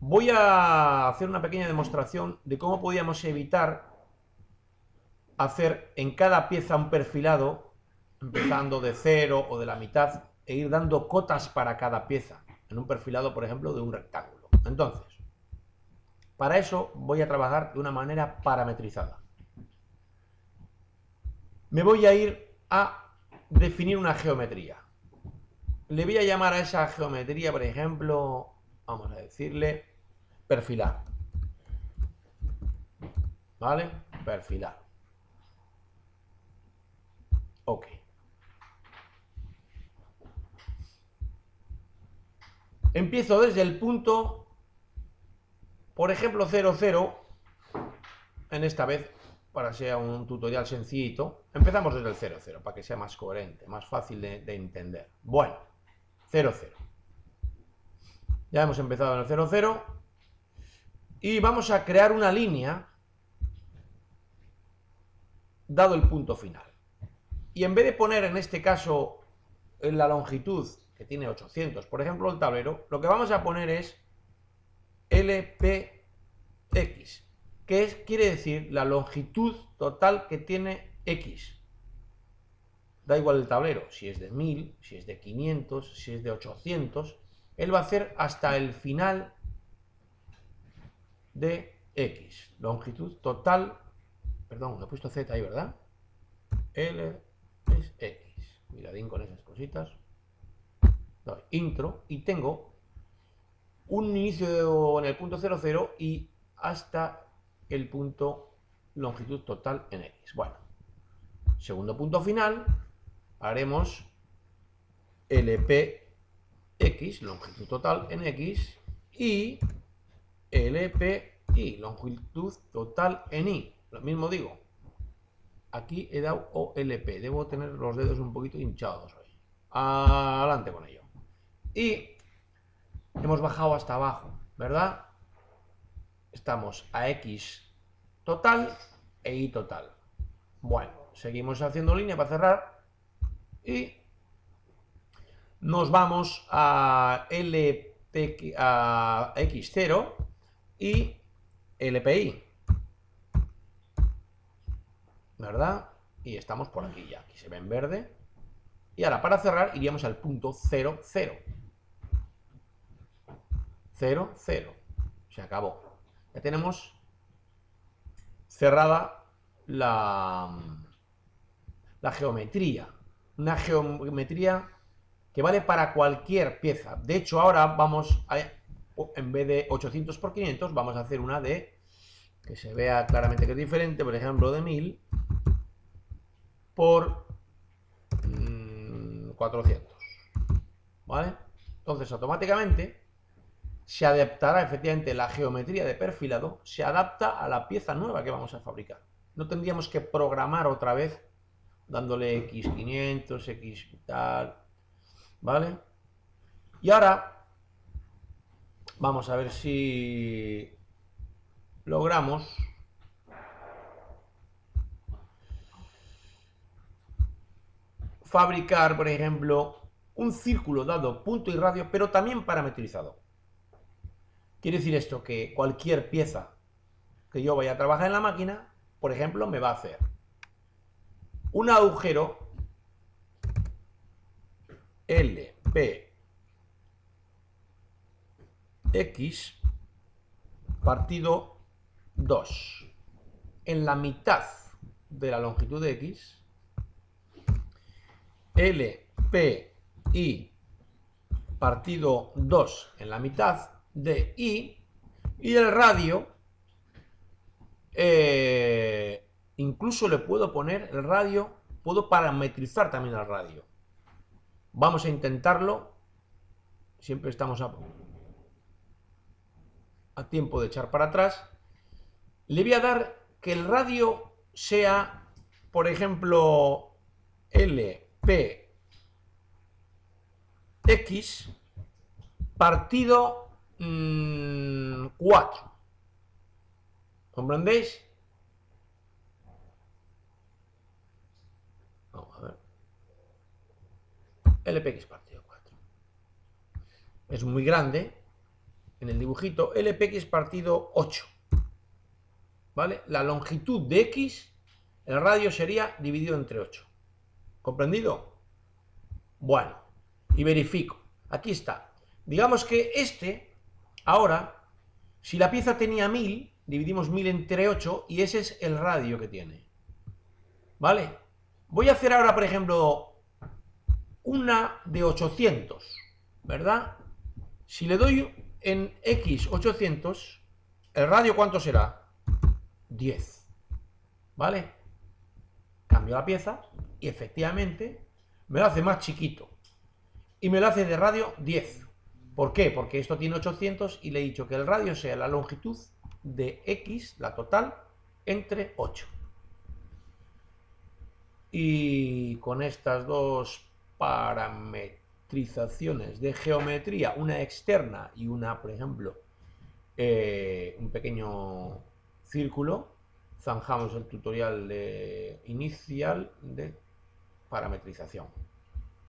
voy a hacer una pequeña demostración de cómo podíamos evitar hacer en cada pieza un perfilado, empezando de cero o de la mitad, e ir dando cotas para cada pieza, en un perfilado, por ejemplo, de un rectángulo. Entonces, para eso voy a trabajar de una manera parametrizada. Me voy a ir a definir una geometría. Le voy a llamar a esa geometría, por ejemplo, vamos a decirle perfilar. ¿Vale? Perfilar. Ok. Empiezo desde el punto, por ejemplo, 0, 0, en esta vez, para sea un tutorial sencillito, empezamos desde el 0, 0, para que sea más coherente, más fácil de, de entender. Bueno, 0, 0. Ya hemos empezado en el 0, 0, y vamos a crear una línea dado el punto final. Y en vez de poner en este caso en la longitud que tiene 800, por ejemplo, el tablero, lo que vamos a poner es LPX, que es, quiere decir la longitud total que tiene X. Da igual el tablero, si es de 1000, si es de 500, si es de 800, él va a hacer hasta el final de X. Longitud total, perdón, he puesto Z ahí, ¿verdad? L es X. Miradín con esas cositas. Intro y tengo un inicio en el punto 00 y hasta el punto longitud total en X. Bueno, segundo punto final, haremos LPX, longitud total en X, y LPI, longitud total en Y. Lo mismo digo, Aquí he dado OLP. Debo tener los dedos un poquito hinchados hoy. Adelante con ello. Y hemos bajado hasta abajo, ¿verdad? Estamos a X total e Y total. Bueno, seguimos haciendo línea para cerrar. Y nos vamos a LP, a X0 y LPI. ¿verdad? Y estamos por aquí ya, aquí se ve en verde. Y ahora para cerrar iríamos al punto 0, 0. 0, 0. Se acabó. Ya tenemos cerrada la, la geometría. Una geometría que vale para cualquier pieza. De hecho, ahora vamos a, en vez de 800 por 500, vamos a hacer una de, que se vea claramente que es diferente, por ejemplo, de 1000 por 400. Mm, ¿Vale? Entonces, automáticamente se adaptará efectivamente la geometría de perfilado, se adapta a la pieza nueva que vamos a fabricar. No tendríamos que programar otra vez dándole x500, x tal, ¿vale? Y ahora vamos a ver si logramos fabricar, por ejemplo, un círculo dado punto y radio, pero también parametrizado. Quiere decir esto que cualquier pieza que yo vaya a trabajar en la máquina, por ejemplo, me va a hacer un agujero LP X partido 2 en la mitad de la longitud de X L, P, I partido 2 en la mitad de I y el radio eh, incluso le puedo poner el radio, puedo parametrizar también el radio. Vamos a intentarlo. Siempre estamos a, tiempo de echar para atrás. Le voy a dar que el radio sea, por ejemplo, L P X partido 4. Mm, ¿Comprendéis? Vamos a ver. LPX partido 4. Es muy grande. en el dibujito LPX partido 8. ¿Vale? La longitud de X, el radio sería dividido entre 8. ¿Comprendido? Bueno, y verifico. Aquí está. Digamos que este, ahora, si la pieza tenía 1000, dividimos 1000 entre 8 y ese es el radio que tiene. ¿Vale? Voy a hacer ahora, por ejemplo, una de 800, ¿verdad? Si le doy en X 800, ¿el radio cuánto será? 10. ¿Vale? Cambio la pieza y efectivamente me lo hace más chiquito. Y me lo hace de radio 10. ¿Por qué? Porque esto tiene 800 y le he dicho que el radio sea la longitud de X, la total, entre 8. Y con estas dos parametrizaciones de geometría, una externa y una, por ejemplo, eh, un pequeño círculo, zanjamos el tutorial inicial de parametrización.